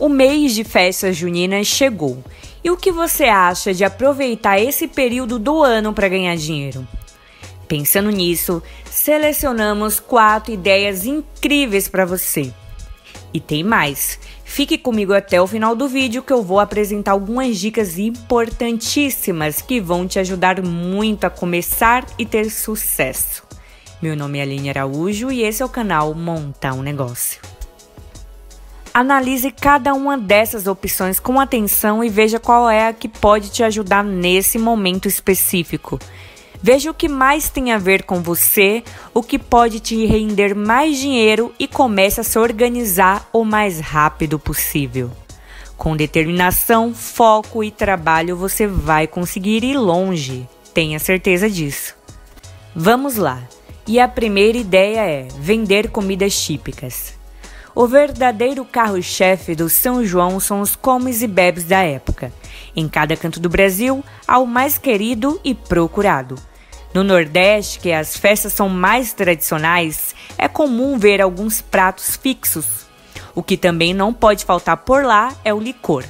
O mês de festas juninas chegou. E o que você acha de aproveitar esse período do ano para ganhar dinheiro? Pensando nisso, selecionamos quatro ideias incríveis para você. E tem mais. Fique comigo até o final do vídeo que eu vou apresentar algumas dicas importantíssimas que vão te ajudar muito a começar e ter sucesso. Meu nome é Aline Araújo e esse é o canal Montar um Negócio. Analise cada uma dessas opções com atenção e veja qual é a que pode te ajudar nesse momento específico. Veja o que mais tem a ver com você, o que pode te render mais dinheiro e comece a se organizar o mais rápido possível. Com determinação, foco e trabalho você vai conseguir ir longe, tenha certeza disso. Vamos lá! E a primeira ideia é vender comidas típicas. O verdadeiro carro-chefe do São João são os comes e bebes da época. Em cada canto do Brasil, há o mais querido e procurado. No Nordeste, que as festas são mais tradicionais, é comum ver alguns pratos fixos. O que também não pode faltar por lá é o licor.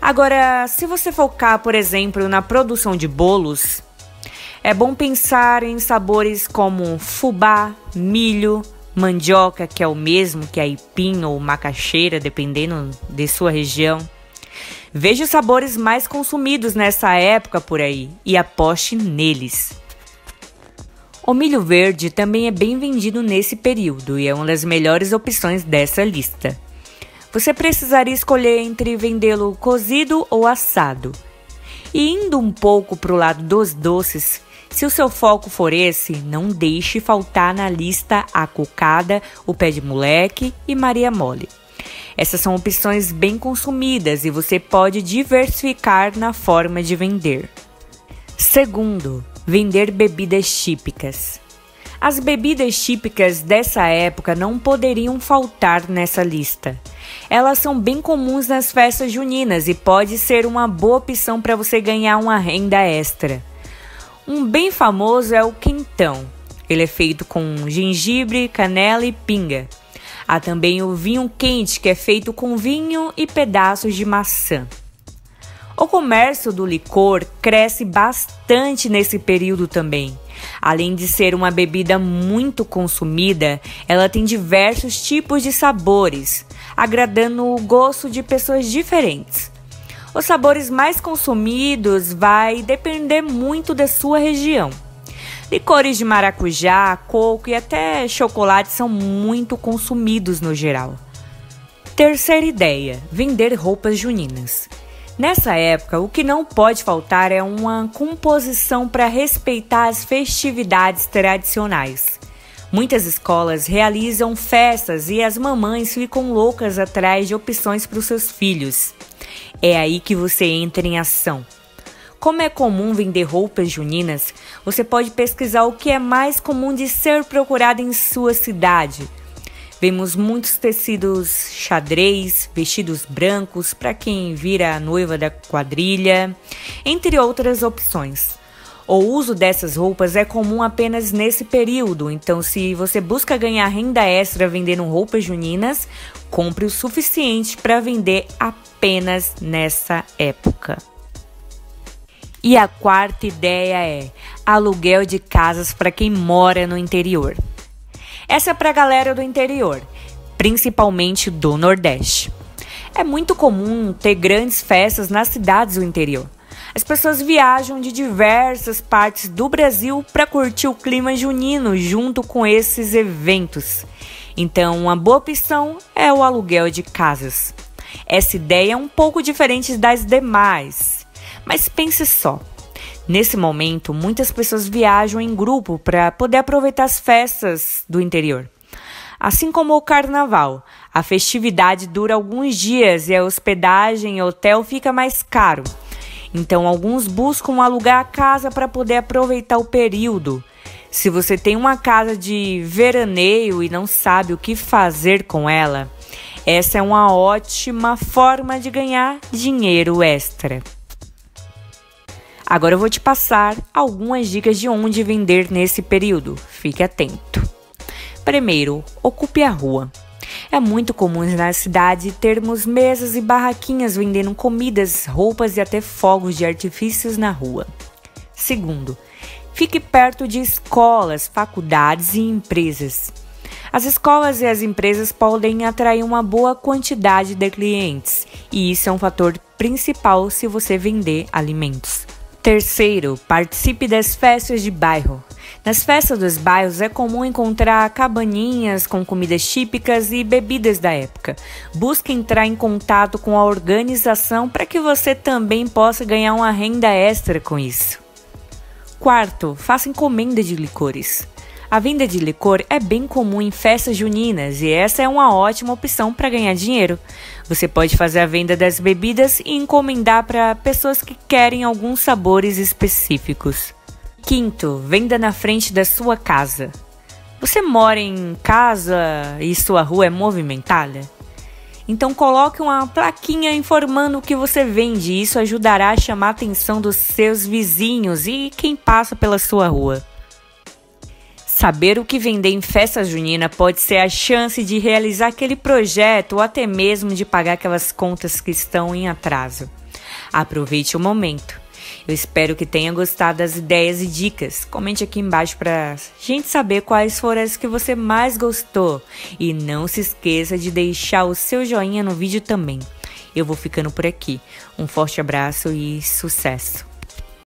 Agora, se você focar, por exemplo, na produção de bolos, é bom pensar em sabores como fubá, milho, mandioca, que é o mesmo que a aipim ou macaxeira, dependendo de sua região. Veja os sabores mais consumidos nessa época por aí e aposte neles. O milho verde também é bem vendido nesse período e é uma das melhores opções dessa lista. Você precisaria escolher entre vendê-lo cozido ou assado. E indo um pouco para o lado dos doces, se o seu foco for esse, não deixe faltar na lista a cocada, o pé de moleque e Maria Mole. Essas são opções bem consumidas e você pode diversificar na forma de vender. Segundo, vender bebidas típicas. As bebidas típicas dessa época não poderiam faltar nessa lista. Elas são bem comuns nas festas juninas e pode ser uma boa opção para você ganhar uma renda extra. Um bem famoso é o quentão. Ele é feito com gengibre, canela e pinga. Há também o vinho quente, que é feito com vinho e pedaços de maçã. O comércio do licor cresce bastante nesse período também. Além de ser uma bebida muito consumida, ela tem diversos tipos de sabores, agradando o gosto de pessoas diferentes. Os sabores mais consumidos vai depender muito da sua região. Licores de maracujá, coco e até chocolate são muito consumidos no geral. Terceira ideia: vender roupas juninas. Nessa época, o que não pode faltar é uma composição para respeitar as festividades tradicionais. Muitas escolas realizam festas e as mamães ficam loucas atrás de opções para os seus filhos. É aí que você entra em ação. Como é comum vender roupas juninas, você pode pesquisar o que é mais comum de ser procurado em sua cidade. Vemos muitos tecidos xadrez, vestidos brancos para quem vira a noiva da quadrilha, entre outras opções. O uso dessas roupas é comum apenas nesse período, então, se você busca ganhar renda extra vendendo roupas juninas, compre o suficiente para vender apenas nessa época. E a quarta ideia é aluguel de casas para quem mora no interior. Essa é para a galera do interior, principalmente do Nordeste. É muito comum ter grandes festas nas cidades do interior. As pessoas viajam de diversas partes do Brasil para curtir o clima junino junto com esses eventos. Então, uma boa opção é o aluguel de casas. Essa ideia é um pouco diferente das demais mas pense só. Nesse momento, muitas pessoas viajam em grupo para poder aproveitar as festas do interior. Assim como o carnaval, a festividade dura alguns dias e a hospedagem e hotel fica mais caro. Então, alguns buscam alugar a casa para poder aproveitar o período. Se você tem uma casa de veraneio e não sabe o que fazer com ela, essa é uma ótima forma de ganhar dinheiro extra. Agora eu vou te passar algumas dicas de onde vender nesse período. Fique atento. Primeiro, ocupe a rua. É muito comum na cidade termos mesas e barraquinhas vendendo comidas, roupas e até fogos de artifícios na rua. Segundo, fique perto de escolas, faculdades e empresas. As escolas e as empresas podem atrair uma boa quantidade de clientes, e isso é um fator principal se você vender alimentos. Terceiro, participe das festas de bairro. Nas festas dos bairros é comum encontrar cabaninhas com comidas típicas e bebidas da época. Busque entrar em contato com a organização para que você também possa ganhar uma renda extra com isso. Quarto, faça encomenda de licores. A venda de licor é bem comum em festas juninas e essa é uma ótima opção para ganhar dinheiro. Você pode fazer a venda das bebidas e encomendar para pessoas que querem alguns sabores específicos. Quinto, venda na frente da sua casa. Você mora em casa e sua rua é movimentada? Então coloque uma plaquinha informando o que você vende. Isso ajudará a chamar a atenção dos seus vizinhos e quem passa pela sua rua. Saber o que vender em festa junina pode ser a chance de realizar aquele projeto ou até mesmo de pagar aquelas contas que estão em atraso. Aproveite o momento. Eu espero que tenha gostado das ideias e dicas. Comente aqui embaixo para gente saber quais foram as que você mais gostou. E não se esqueça de deixar o seu joinha no vídeo também. Eu vou ficando por aqui. Um forte abraço e sucesso!